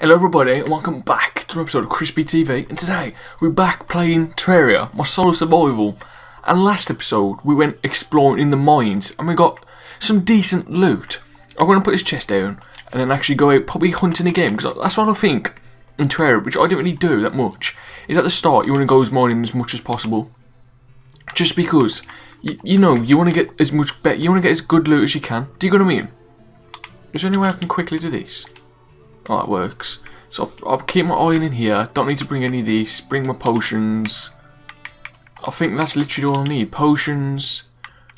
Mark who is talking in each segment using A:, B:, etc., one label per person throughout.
A: Hello everybody and welcome back to an episode of ChrisBTV and today we're back playing Terraria, my solo survival and last episode we went exploring in the mines and we got some decent loot. I'm going to put this chest down and then actually go out probably hunting again because that's what I think in Terraria which I didn't really do that much is at the start you want to go as mining as much as possible just because you, you know you want to get as much bet you want to get as good loot as you can. Do you know what I mean? Is there any way I can quickly do this? Oh, that works. So I'll, I'll keep my iron in here. Don't need to bring any of these. Bring my potions. I think that's literally all I need. Potions.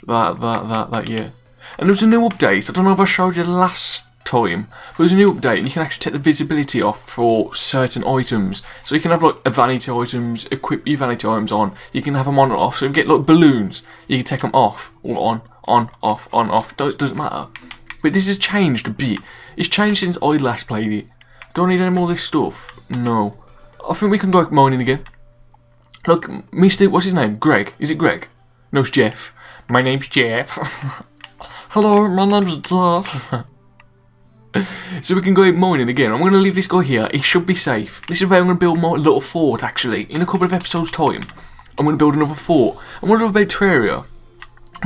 A: That, that, that, that, yeah. And there's a new update. I don't know if I showed you last time. But there's a new update and you can actually take the visibility off for certain items. So you can have like a vanity items, equip your vanity items on. You can have them on and off. So you get like balloons. You can take them off or on, on, off, on, off. Does, doesn't matter. But this has changed a bit. It's changed since I last played it. Do I need any more of this stuff? No. I think we can go mining again. Look, Mr. What's his name? Greg. Is it Greg? No, it's Jeff. My name's Jeff. Hello, my name's Jeff. so we can go mining again. I'm going to leave this guy here. He should be safe. This is where I'm going to build my little fort, actually. In a couple of episodes' time, I'm going to build another fort. I'm going to about Terraria.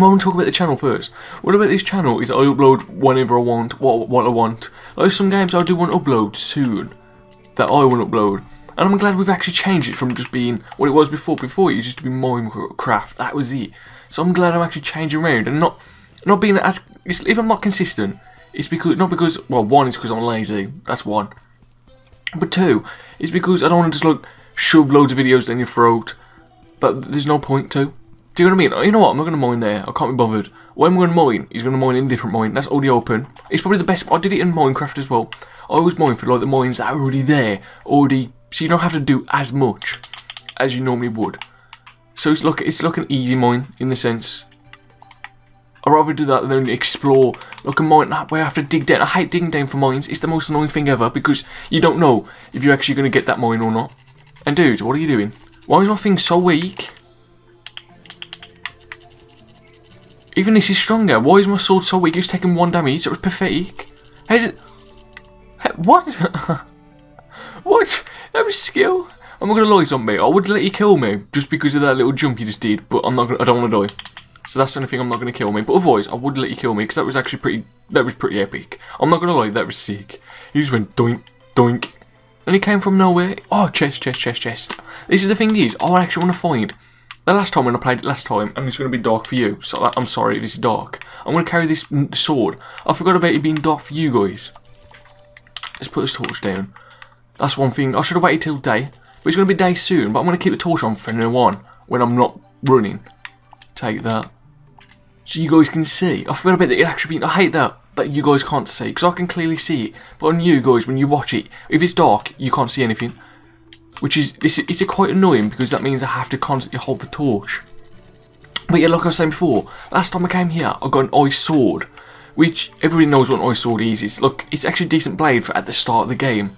A: I want to talk about the channel first. What about this channel is I upload whenever I want, what, what I want. Like some games I do want to upload soon, that I want to upload. And I'm glad we've actually changed it from just being what it was before. Before it used to be Minecraft, that was it. So I'm glad I'm actually changing around and not not being as, if I'm not consistent, it's because, not because, well one is because I'm lazy, that's one. But two, it's because I don't want to just like shove loads of videos down your throat, but there's no point to. Do you know what I mean? Oh, you know what? I'm not going to mine there. I can't be bothered. What I'm going to mine is going to mine in a different mine. That's already open. It's probably the best. I did it in Minecraft as well. I always mine for like the mines that are already there, already, so you don't have to do as much as you normally would. So it's like it's like an easy mine in the sense. I'd rather do that than explore like a mine where I have to dig down. I hate digging down for mines. It's the most annoying thing ever because you don't know if you're actually going to get that mine or not. And dude, what are you doing? Why is my thing so weak? Even this is stronger. Why is my sword so weak? It's taking one damage. That was pathetic. Hey, did, hey what? what? That was skill. I'm not gonna lie, zombie. I would let you kill me just because of that little jump you just did, but I'm not. Gonna, I don't want to die. So that's the only thing I'm not gonna kill me. But otherwise, I would let you kill me because that was actually pretty. That was pretty epic. I'm not gonna lie, that was sick. He just went doink, doink, and he came from nowhere. Oh, chest, chest, chest, chest. This is the thing is, I actually want to find the last time when I played it last time, and it's going to be dark for you, so I'm sorry it's dark. I'm going to carry this sword. I forgot about it being dark for you guys. Let's put this torch down. That's one thing. I should have waited till day. But it's going to be day soon, but I'm going to keep the torch on for now on, when I'm not running. Take that. So you guys can see. I forgot about that it actually being... I hate that, that you guys can't see, because I can clearly see it. But on you guys, when you watch it, if it's dark, you can't see anything. Which is, it's, it's quite annoying because that means I have to constantly hold the torch. But yeah, like I was saying before, last time I came here, I got an ice sword. Which, everybody knows what an ice sword is. It's, look, it's actually a decent blade for at the start of the game.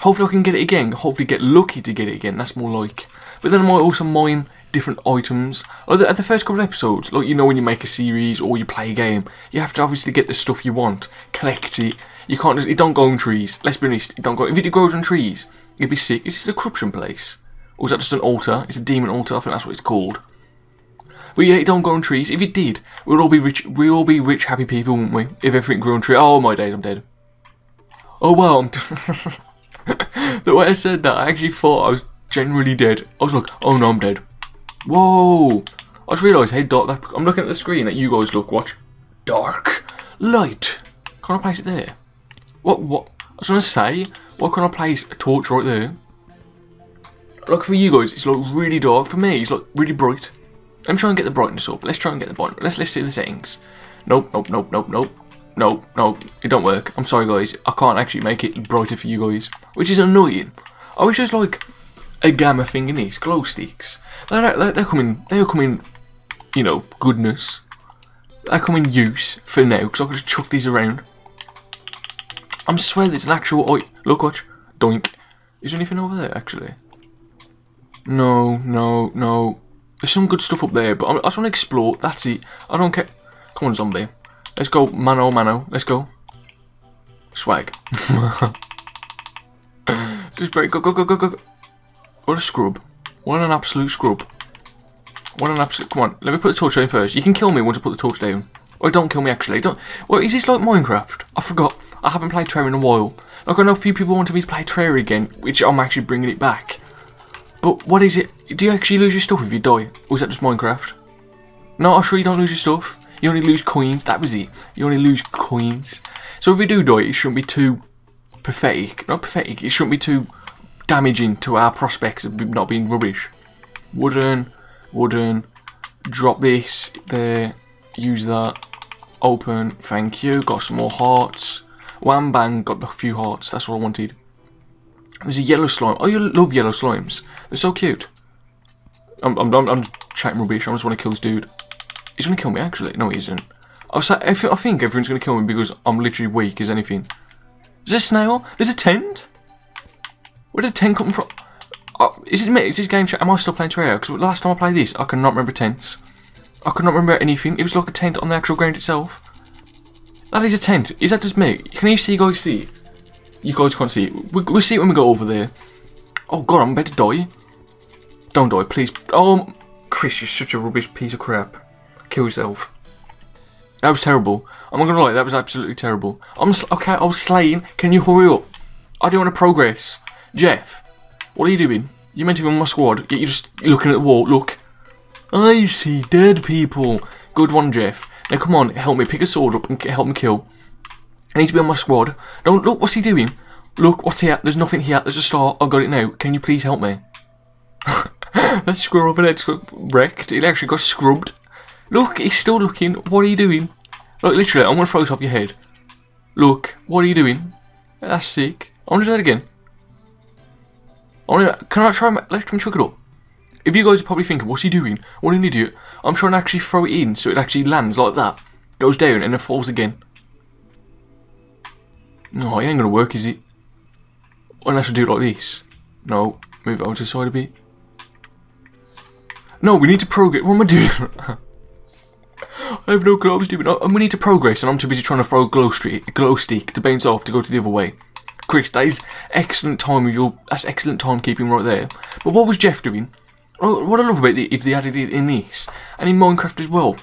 A: Hopefully I can get it again. Hopefully get lucky to get it again. That's more like. But then I might also mine different items. At the first couple of episodes, like you know when you make a series or you play a game, you have to obviously get the stuff you want, collect it. You can't just, it don't go on trees. Let's be honest, it don't go, if it grows on trees, it'd be sick. Is this a corruption place? Or is that just an altar? It's a demon altar, I think that's what it's called. But yeah, it don't grow on trees. If it did, we'd all be rich we'd all be rich, happy people, wouldn't we? If everything grew on trees. Oh my days, I'm dead. Oh I'm The way I said that, I actually thought I was generally dead. I was like, oh no, I'm dead. Whoa! I just realised hey, dark I'm looking at the screen that you guys look, watch. Dark. Light. Can't I place it there? What what I was gonna say what can't I place a torch right there? Like for you guys, it's like really dark. For me, it's like really bright. I'm trying to get the brightness up. Let's try and get the brightness. Let's let's see the settings. Nope, nope, nope, nope, nope. Nope, nope. it don't work. I'm sorry guys, I can't actually make it brighter for you guys. Which is annoying. I wish there's like a gamma thing in these glow sticks. They're, they're, they're coming, they're coming, you know, goodness. They come in use for now, because I can just chuck these around. I'm swear there's an actual... Oh, look, watch. Doink. Is there anything over there, actually? No, no, no. There's some good stuff up there, but I just want to explore. That's it. I don't care. Come on, zombie. Let's go, mano, mano. Let's go. Swag. Just break. Go, go, go, go, go. What a scrub. What an absolute scrub. What an absolute... Come on, let me put the torch down first. You can kill me once I put the torch down. Or don't kill me, actually. Don't... Well, is this like Minecraft? I forgot. I haven't played Terraria in a while. Like, I know a few people wanted me to play Terraria again, which I'm actually bringing it back. But what is it? Do you actually lose your stuff if you die? Or is that just Minecraft? No, I'm sure you don't lose your stuff. You only lose coins. That was it. You only lose coins. So if we do die, it shouldn't be too pathetic. Not pathetic. It shouldn't be too damaging to our prospects of not being rubbish. Wooden, wooden. Drop this there. Use that. Open. Thank you. Got some more hearts. Wham bang. Got a few hearts. That's what I wanted. There's a yellow slime. Oh, you love yellow slimes. They're so cute. I'm, I'm, I'm, I'm chatting rubbish. I just want to kill this dude. He's going to kill me, actually. No, he isn't. I, was, I think everyone's going to kill me because I'm literally weak as anything. Is this a snail? There's a tent? Where did the tent come from? Oh, is it me? Is this game chat? Am I still playing Terraria? Because last time I played this, I cannot remember tents. I could not remember anything. It was like a tent on the actual ground itself. That is a tent. Is that just me? Can you see, guys see? You guys can't see. We, we'll see it when we go over there. Oh god, I'm about to die. Don't die, please. Oh, Chris, you're such a rubbish piece of crap. Kill yourself. That was terrible. I'm not gonna lie, that was absolutely terrible. I'm okay. I was slaying. Can you hurry up? I don't want to progress. Jeff, what are you doing? You're meant to be on my squad. Yet you're just looking at the wall. Look. I see dead people. Good one, Jeff. Now come on, help me. Pick a sword up and help me kill. I need to be on my squad. Don't look. What's he doing? Look, what's here? There's nothing here. There's a star. I've got it now. Can you please help me? that squirrel over there just got wrecked. It actually got scrubbed. Look, he's still looking. What are you doing? Look, literally, I'm going to throw this off your head. Look, what are you doing? That's sick. I want to do that again. I wanna, can I try and let me chuck it up? If you guys are probably thinking, what's he doing? What an idiot. I'm trying to actually throw it in so it actually lands like that. Goes down and then falls again. No, it ain't going to work, is it? Unless I do it like this. No, move over to the side a bit. No, we need to progress. What am I doing? I have no clue what doing. Oh, we need to progress, and I'm too busy trying to throw a glow, streak, a glow stick to bounce off to go to the other way. Chris, that is excellent time your. That's excellent timekeeping right there. But what was Jeff doing? Oh, what I love about it, if they added it in this and in Minecraft as well,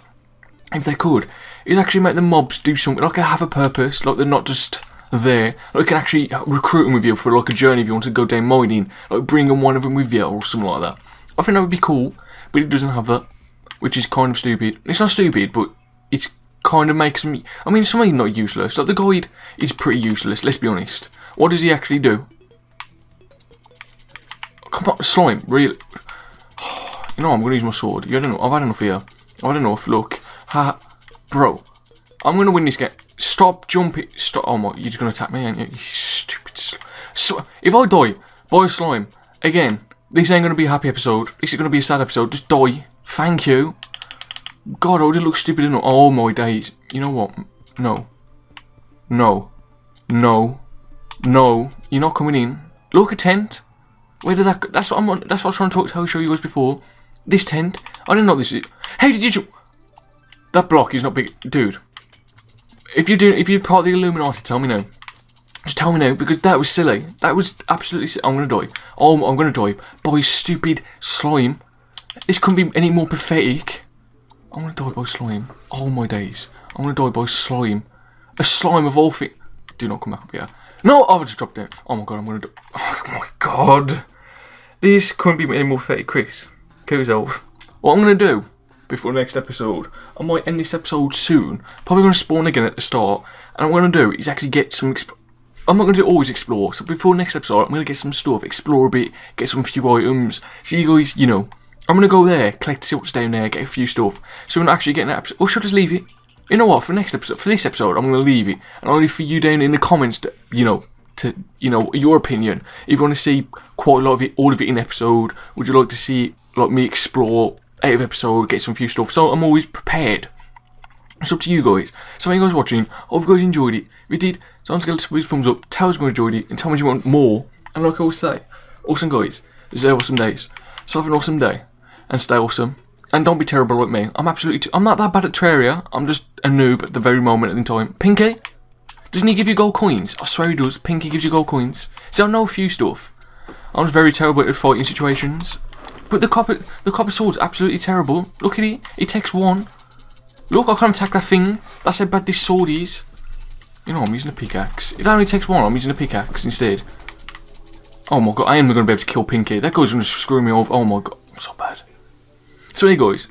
A: if they could, is actually make the mobs do something like they have a purpose, like they're not just there. Like, you can actually recruit them with you for like a journey if you want to go down mining, like bringing one of them with you or something like that. I think that would be cool, but it doesn't have that which is kind of stupid. It's not stupid, but it's kind of makes me. I mean, some are not useless. Like the guide is pretty useless. Let's be honest. What does he actually do? Come on, slime, really. You know, I'm gonna use my sword. You don't know. I've had enough here. I've had enough. Look, ha, bro. I'm gonna win this game. Stop jumping. Stop. Oh my, you're just gonna attack me, aren't you? You stupid. So, if I die by slime again, this ain't gonna be a happy episode. This is gonna be a sad episode. Just die. Thank you. God, I would look stupid enough. Oh my days. You know what? No. No. No. No. You're not coming in. Look, a tent. Where did that? Go? That's what I'm. That's what I was trying to talk, tell, show you guys before. This tent. I didn't know this. Is, hey, did you? That block is not big, dude. If you do, if you're part of the Illuminati, tell me now. Just tell me now, because that was silly. That was absolutely. I'm gonna die. Oh, I'm gonna die by stupid slime. This couldn't be any more pathetic. I'm gonna die by slime. Oh my days. I'm gonna die by slime. A slime of all things. Do not come back up here. No, I will just dropped it. Oh my god, I'm gonna die. Oh my god. This couldn't be any more pathetic, Chris. Yourself. What I'm gonna do before the next episode, I might end this episode soon. Probably gonna spawn again at the start. And what I'm gonna do is actually get some. I'm not going to always explore, so before next episode, I'm going to get some stuff, explore a bit, get some few items, so you guys, you know, I'm going to go there, collect see what's down there, get a few stuff. So we're not actually getting an episode. Or should I just leave it? You know what? For next episode, for this episode, I'm going to leave it. And only for you down in the comments, to, you know, to, you know, your opinion. If you want to see quite a lot of it, all of it in episode, would you like to see, like, me explore out of episode, get some few stuff. So I'm always prepared. It's up to you guys. So thank you guys watching. Hope you guys enjoyed it. If you did, don't forget to please thumbs up, tell us you enjoyed it, and tell me you want more. And like I always say, awesome guys, deserve awesome days. So have an awesome day and stay awesome. And don't be terrible like me. I'm absolutely. I'm not that bad at Terraria. I'm just a noob at the very moment in time. Pinky? Doesn't he give you gold coins? I swear he does. Pinky gives you gold coins. See, I know a few stuff. I'm very terrible at fighting situations. But the copper, the copper sword's absolutely terrible. Look at it. It takes one. Look, I can't attack that thing. That's how bad this sword is. You know, I'm using a pickaxe. It only takes one. I'm using a pickaxe instead. Oh my god, I am going to be able to kill Pinky. That guy's going to screw me off. Oh my god, I'm so bad. So anyway, guys.